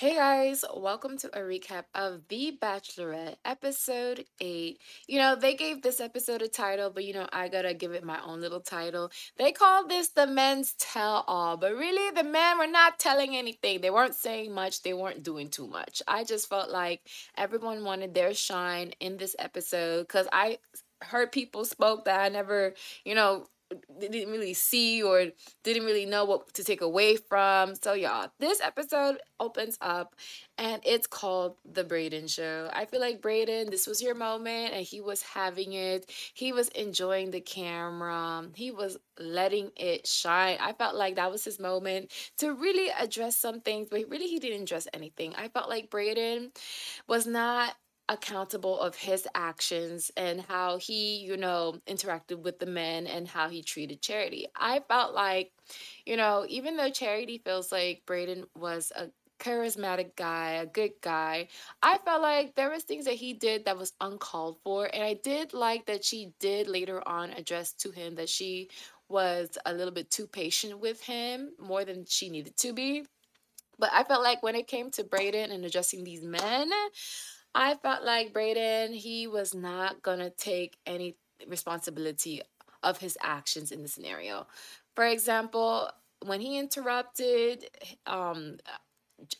Hey guys, welcome to a recap of The Bachelorette, episode 8. You know, they gave this episode a title, but you know, I gotta give it my own little title. They called this the men's tell all, but really, the men were not telling anything. They weren't saying much, they weren't doing too much. I just felt like everyone wanted their shine in this episode because I heard people spoke that I never, you know, didn't really see or didn't really know what to take away from. So, y'all, this episode opens up and it's called The Brayden Show. I feel like Brayden, this was your moment and he was having it. He was enjoying the camera, he was letting it shine. I felt like that was his moment to really address some things, but really, he didn't address anything. I felt like Brayden was not accountable of his actions and how he, you know, interacted with the men and how he treated Charity. I felt like, you know, even though Charity feels like Brayden was a charismatic guy, a good guy. I felt like there was things that he did that was uncalled for and I did like that she did later on address to him that she was a little bit too patient with him more than she needed to be. But I felt like when it came to Brayden and addressing these men, I felt like Brayden, he was not going to take any responsibility of his actions in the scenario. For example, when he interrupted um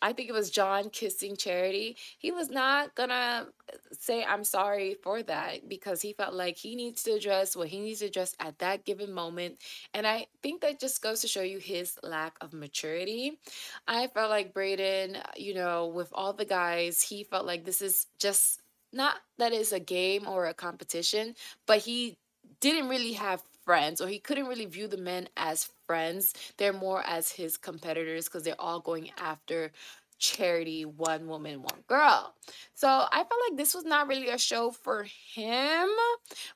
I think it was John kissing Charity. He was not gonna uh, say I'm sorry for that because he felt like he needs to address what he needs to address at that given moment. And I think that just goes to show you his lack of maturity. I felt like Brayden, uh, you know, with all the guys, he felt like this is just not that it's a game or a competition, but he didn't really have friends or he couldn't really view the men as friends. They're more as his competitors because they're all going after charity, one woman, one girl. So I felt like this was not really a show for him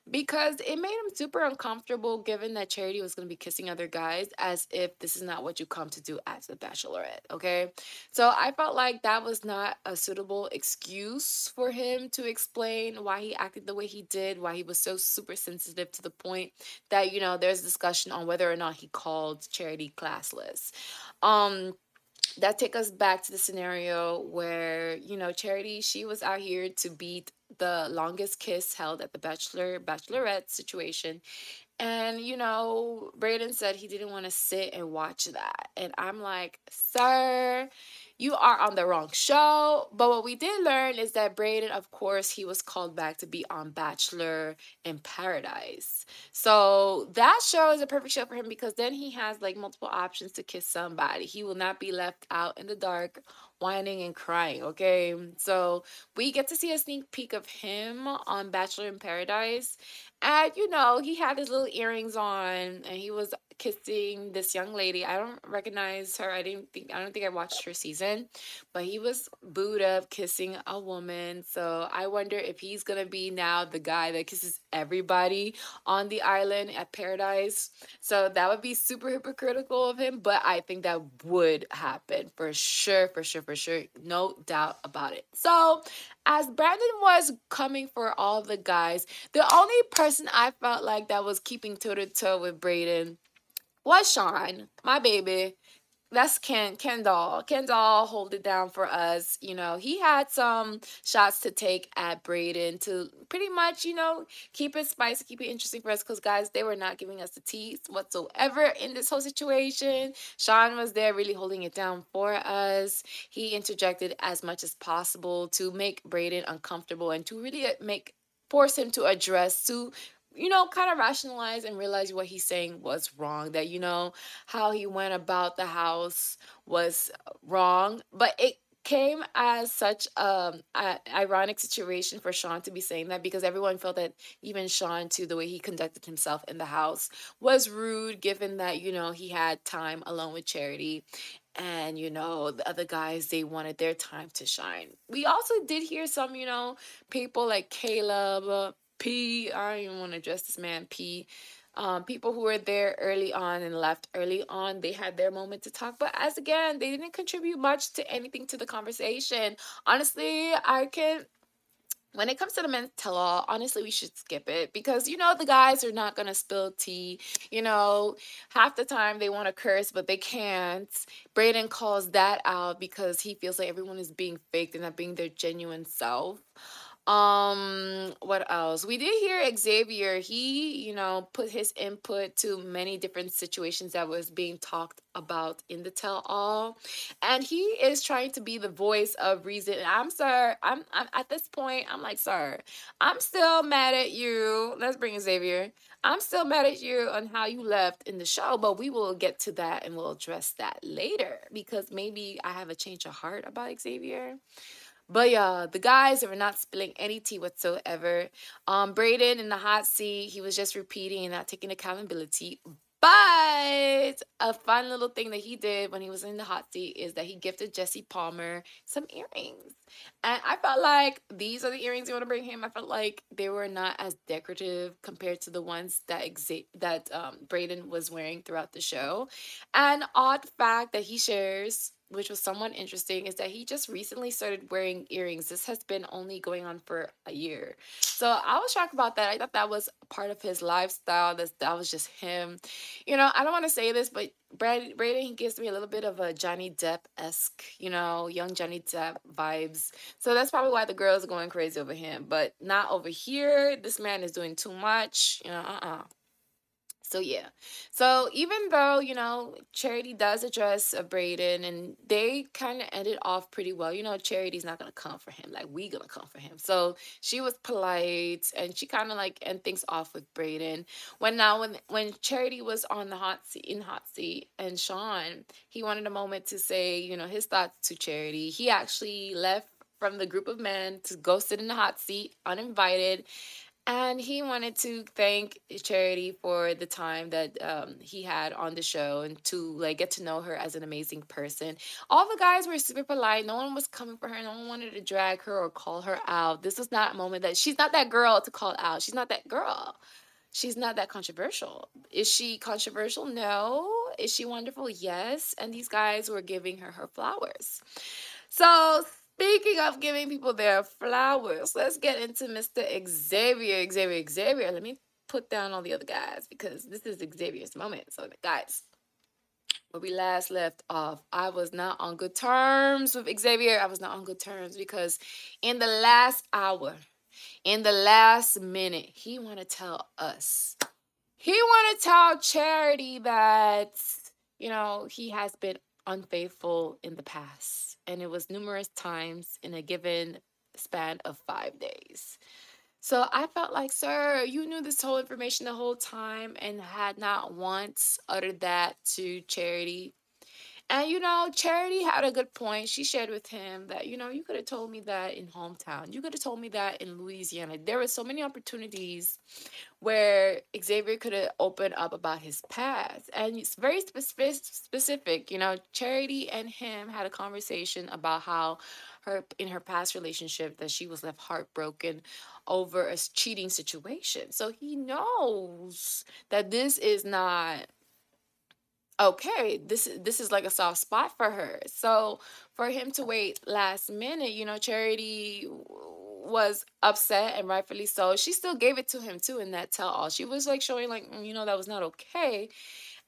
because it made him super uncomfortable given that charity was going to be kissing other guys as if this is not what you come to do as a bachelorette. Okay. So I felt like that was not a suitable excuse for him to explain why he acted the way he did, why he was so super sensitive to the point that, you know, there's discussion on whether or not he called charity classless. Um, that take us back to the scenario where you know charity she was out here to beat the longest kiss held at the bachelor bachelorette situation and you know Brayden said he didn't want to sit and watch that and i'm like sir you are on the wrong show. But what we did learn is that Brayden, of course, he was called back to be on Bachelor in Paradise. So that show is a perfect show for him because then he has like multiple options to kiss somebody. He will not be left out in the dark whining and crying, okay? So we get to see a sneak peek of him on Bachelor in Paradise. And you know, he had his little earrings on and he was kissing this young lady. I don't recognize her. I didn't think I don't think I watched her season, but he was booed up kissing a woman. So I wonder if he's gonna be now the guy that kisses everybody on the island at Paradise. So that would be super hypocritical of him, but I think that would happen for sure, for sure, for sure. No doubt about it. So as Brandon was coming for all the guys, the only person I felt like that was keeping toe to toe with Brayden was Sean, my baby. That's Ken Kendall. Kendall hold it down for us. You know, he had some shots to take at Brayden to pretty much, you know, keep it spicy, keep it interesting for us. Because guys, they were not giving us the tea whatsoever in this whole situation. Sean was there really holding it down for us. He interjected as much as possible to make Brayden uncomfortable and to really uh, make force him to address to you know, kind of rationalize and realize what he's saying was wrong. That, you know, how he went about the house was wrong. But it came as such um, a ironic situation for Sean to be saying that because everyone felt that even Sean, too, the way he conducted himself in the house was rude, given that, you know, he had time alone with Charity. And, you know, the other guys, they wanted their time to shine. We also did hear some, you know, people like Caleb P. I don't even want to address this man, P. Um, people who were there early on and left early on, they had their moment to talk. But as again, they didn't contribute much to anything to the conversation. Honestly, I can't. when it comes to the men's tell all, honestly, we should skip it because you know the guys are not gonna spill tea. You know, half the time they want to curse, but they can't. Brayden calls that out because he feels like everyone is being faked and not being their genuine self. Um, what else? We did hear Xavier. He, you know, put his input to many different situations that was being talked about in the tell all. And he is trying to be the voice of reason. I'm sir, I'm, I'm at this point, I'm like, sir, I'm still mad at you. Let's bring Xavier. I'm still mad at you on how you left in the show, but we will get to that and we'll address that later because maybe I have a change of heart about Xavier. But yeah, the guys were not spilling any tea whatsoever. Um, Brayden in the hot seat, he was just repeating and not taking accountability. But a fun little thing that he did when he was in the hot seat is that he gifted Jesse Palmer some earrings. And I felt like these are the earrings you want to bring him. I felt like they were not as decorative compared to the ones that exa- that um, Brayden was wearing throughout the show. An odd fact that he shares which was somewhat interesting, is that he just recently started wearing earrings. This has been only going on for a year. So I was shocked about that. I thought that was part of his lifestyle. That, that was just him. You know, I don't want to say this, but Brad, Brayden, he gives me a little bit of a Johnny Depp-esque, you know, young Johnny Depp vibes. So that's probably why the girls are going crazy over him. But not over here. This man is doing too much. You know, uh-uh. So yeah. So even though, you know, Charity does address a Brayden and they kind of ended off pretty well. You know, Charity's not gonna come for him. Like we gonna come for him. So she was polite and she kind of like end things off with Brayden. When now when when Charity was on the hot seat in hot seat and Sean, he wanted a moment to say, you know, his thoughts to Charity. He actually left from the group of men to go sit in the hot seat uninvited and he wanted to thank Charity for the time that um, he had on the show and to like get to know her as an amazing person. All the guys were super polite. No one was coming for her. No one wanted to drag her or call her out. This was not a moment that she's not that girl to call out. She's not that girl. She's not that controversial. Is she controversial? No. Is she wonderful? Yes. And these guys were giving her her flowers. So Speaking of giving people their flowers, let's get into Mr. Xavier. Xavier, Xavier. Let me put down all the other guys because this is Xavier's moment. So, guys, where we last left off, I was not on good terms with Xavier. I was not on good terms because in the last hour, in the last minute, he want to tell us, he want to tell Charity that, you know, he has been unfaithful in the past, and it was numerous times in a given span of five days. So I felt like, sir, you knew this whole information the whole time and had not once uttered that to Charity and you know, Charity had a good point. She shared with him that, you know, you could have told me that in hometown. You could have told me that in Louisiana. There were so many opportunities where Xavier could have opened up about his past. And it's very specific specific. You know, Charity and him had a conversation about how her in her past relationship that she was left heartbroken over a cheating situation. So he knows that this is not okay this this is like a soft spot for her. So for him to wait last minute you know charity was upset and rightfully so. She still gave it to him too in that tell all she was like showing like mm, you know that was not okay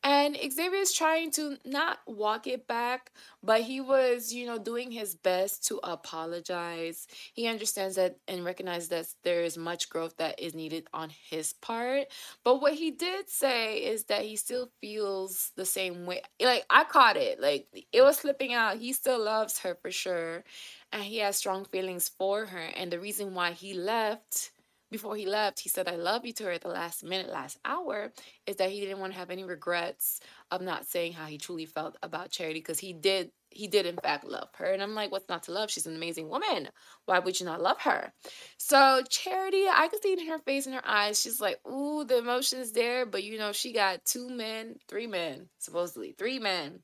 and Xavier is trying to not walk it back, but he was, you know, doing his best to apologize. He understands that and recognizes that there is much growth that is needed on his part. But what he did say is that he still feels the same way. Like, I caught it. Like, it was slipping out. He still loves her for sure. And he has strong feelings for her. And the reason why he left before he left, he said, I love you to her at the last minute, last hour, is that he didn't want to have any regrets of not saying how he truly felt about Charity because he did, he did in fact love her. And I'm like, what's not to love? She's an amazing woman. Why would you not love her? So Charity, I could see it in her face and her eyes. She's like, ooh, the emotion's there, but you know, she got two men, three men, supposedly, three men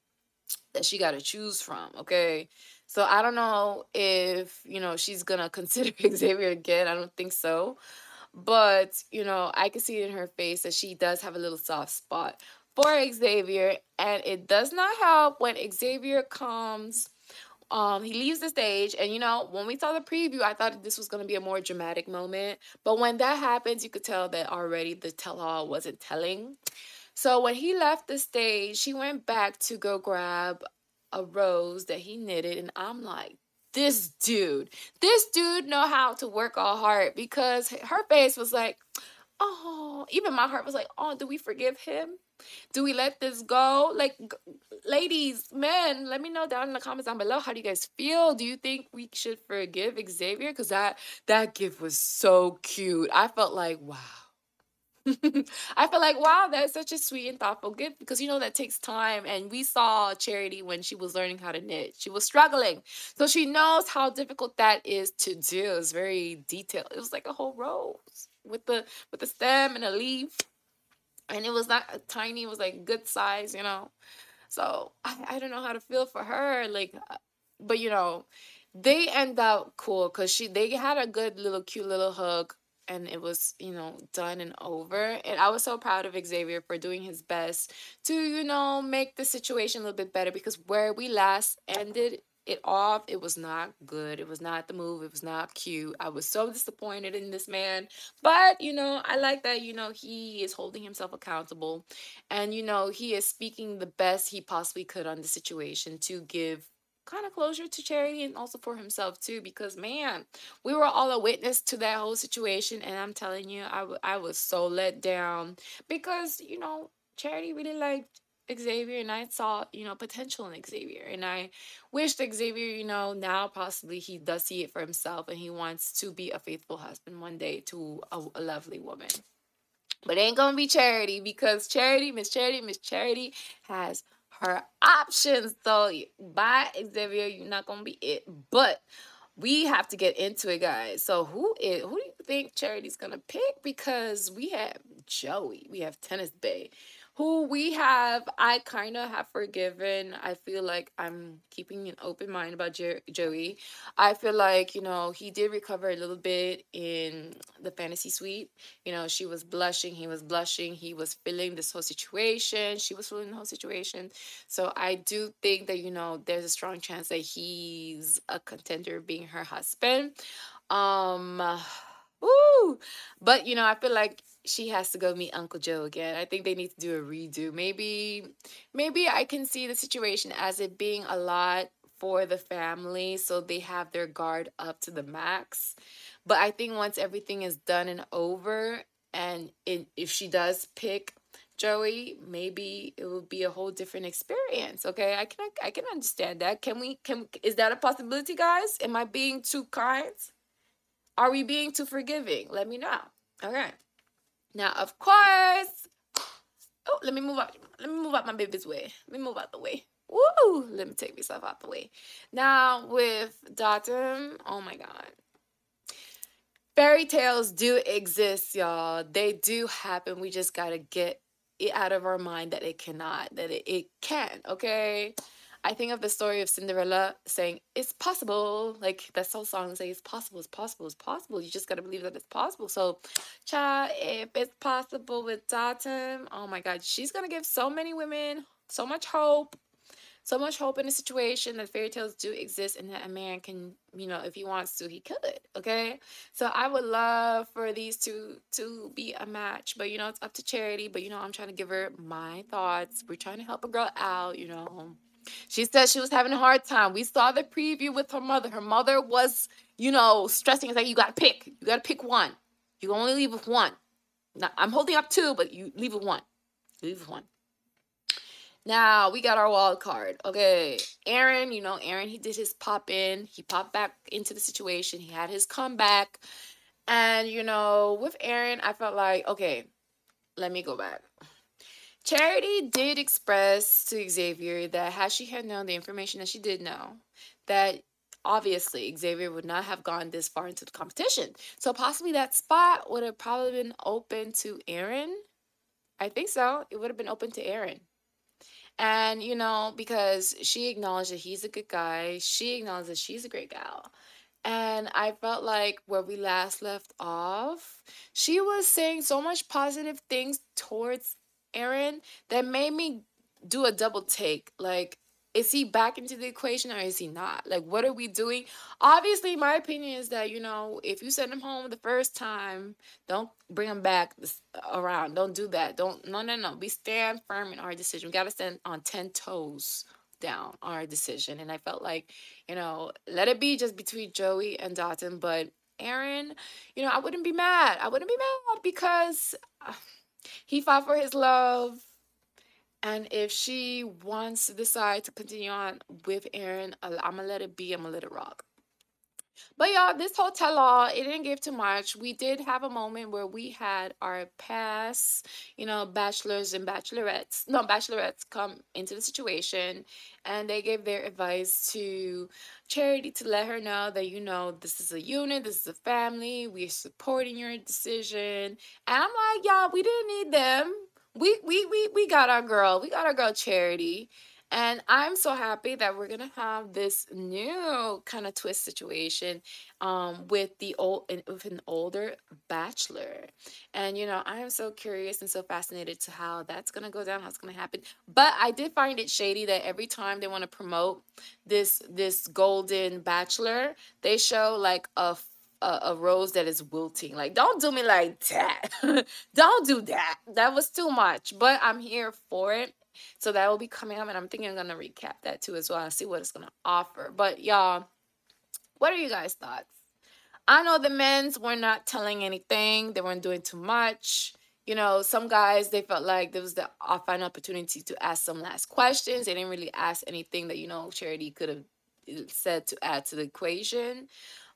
that she got to choose from, okay? So I don't know if, you know, she's going to consider Xavier again. I don't think so. But, you know, I can see in her face that she does have a little soft spot for Xavier. And it does not help when Xavier comes um, he leaves the stage, and you know, when we saw the preview, I thought this was going to be a more dramatic moment. But when that happens, you could tell that already the tell all wasn't telling. So when he left the stage, she went back to go grab a rose that he knitted, and I'm like, this dude, this dude know how to work a heart because her face was like, oh, even my heart was like, oh, do we forgive him? Do we let this go? Like, ladies, men, let me know down in the comments down below. How do you guys feel? Do you think we should forgive Xavier? Because that that gift was so cute. I felt like, wow. I feel like, wow, that's such a sweet and thoughtful gift because you know that takes time. And we saw Charity when she was learning how to knit. She was struggling. So she knows how difficult that is to do. It's very detailed. It was like a whole rose with the with the stem and a leaf. And it was not tiny, it was like good size, you know. So I, I don't know how to feel for her. Like uh, but you know, they end up cool because she they had a good little cute little hug and it was you know done and over and i was so proud of xavier for doing his best to you know make the situation a little bit better because where we last ended it off it was not good it was not the move it was not cute. I was so disappointed in this man but you know i like that you know he is holding himself accountable and you know he is speaking the best he possibly could on the situation to give kind of closure to Charity and also for himself too because man we were all a witness to that whole situation and I'm telling you I, I was so let down because you know Charity really liked Xavier and I saw you know potential in Xavier and I wished Xavier you know now possibly he does see it for himself and he wants to be a faithful husband one day to a, a lovely woman. But it ain't gonna be Charity because Charity Miss Charity Miss Charity has her options. So by Xavier, you're not gonna be it. But we have to get into it, guys. So who is who do you think Charity's gonna pick? Because we have Joey, we have Tennis Bay, who we have I kind of have forgiven. I feel like I'm keeping an open mind about jo- Joey. I feel like, you know, he did recover a little bit in the fantasy suite. You know, she was blushing, he was blushing, he was feeling this whole situation, she was feeling the whole situation. So I do think that, you know, there's a strong chance that he's a contender being her husband. Um Woo! But you know, I feel like she has to go meet Uncle Joe again. I think they need to do a redo. Maybe maybe I can see the situation as it being a lot for the family so they have their guard up to the max. But I think once everything is done and over and if she does pick Joey, maybe it will be a whole different experience. Okay, I can I can understand that. Can we can is that a possibility, guys? Am I being too kind? Are we being too forgiving? Let me know. Okay. Now, of course. Oh, let me move out. Let me move out my baby's way. Let me move out the way. Woo! Let me take myself out the way. Now, with Dotun, oh my God. Fairy tales do exist, y'all. They do happen. We just got to get it out of our mind that it cannot, that it, it can, okay? I think of the story of Cinderella saying, It's possible. Like that whole song says, It's possible, it's possible, it's possible. You just gotta believe that it's possible. So, child, if it's possible with Dotun, oh my God, she's gonna give so many women so much hope. So much hope in a situation that fairy tales do exist and that a man can, you know, if he wants to, he could. Okay. So I would love for these two to be a match. But you know, it's up to charity. But you know, I'm trying to give her my thoughts. We're trying to help a girl out, you know. She said she was having a hard time. We saw the preview with her mother. Her mother was, you know, stressing It's like, You got to pick. You got to pick one. You only leave with one. Now, I'm holding up two, but you leave with one. leave with one. Now we got our wild card. Okay. Aaron, you know, Aaron, he did his pop in. He popped back into the situation. He had his comeback. And, you know, with Aaron, I felt like, okay, let me go back. Charity did express to Xavier that had she had known the information that she did know, that obviously Xavier would not have gone this far into the competition. So possibly that spot would have probably been open to Aaron. I think so. It would have been open to Aaron. And, you know, because she acknowledged that he's a good guy, she acknowledged that she's a great gal. And I felt like where we last left off, she was saying so much positive things towards Aaron that made me do a double take. Like, is he back into the equation or is he not? Like, what are we doing? Obviously, my opinion is that, you know, if you send him home the first time, don't bring him back around. Don't do that. Don't, no, no, no. We stand firm in our decision. We got to stand on 10 toes down our decision. And I felt like, you know, let it be just between Joey and Dotun. But Aaron, you know, I wouldn't be mad. I wouldn't be mad because uh, he fought for his love and if she wants to decide to continue on with Aaron, I'm gonna let it be. I'm gonna let it rock. But y'all, this hotel law, it didn't give too much. We did have a moment where we had our past, you know, bachelors and bachelorettes, no, bachelorettes come into the situation and they gave their advice to Charity to let her know that, you know, this is a unit, this is a family, we're supporting your decision. And I'm like, y'all, we didn't need them we we we we got our girl. We got our girl Charity. And I'm so happy that we're gonna have this new kind of twist situation um, with the old with an older bachelor. And you know, I am so curious and so fascinated to how that's gonna go down, how it's gonna happen. But I did find it shady that every time they want to promote this this golden bachelor, they show like a a, a rose that is wilting. Like, don't do me like that. don't do that. That was too much. But I'm here for it. So that will be coming up, and I'm thinking I'm gonna recap that too as well and see what it's gonna offer. But y'all, what are you guys' thoughts? I know the men's were not telling anything, they weren't doing too much. You know, some guys they felt like there was the final opportunity to ask some last questions. They didn't really ask anything that you know Charity could have uh, said to add to the equation.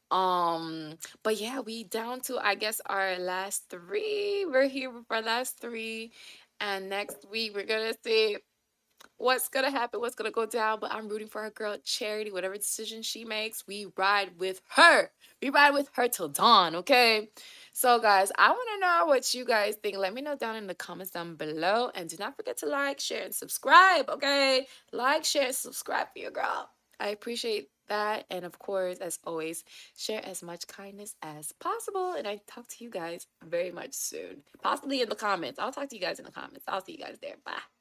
Um, but yeah, we down to I guess our last three. We're here for our last three. And next week we're gonna see what's gonna happen, what's gonna go down. But I'm rooting for our girl Charity. Whatever decision she makes, we ride with her. We ride with her till dawn, okay? So, guys, I want to know what you guys think. Let me know down in the comments down below. And do not forget to like, share, and subscribe, okay? Like, share, and subscribe for your girl. I appreciate that. And of course, as always, share as much kindness as possible. And I talk to you guys very much soon, possibly in the comments. I'll talk to you guys in the comments. I'll see you guys there. Bye.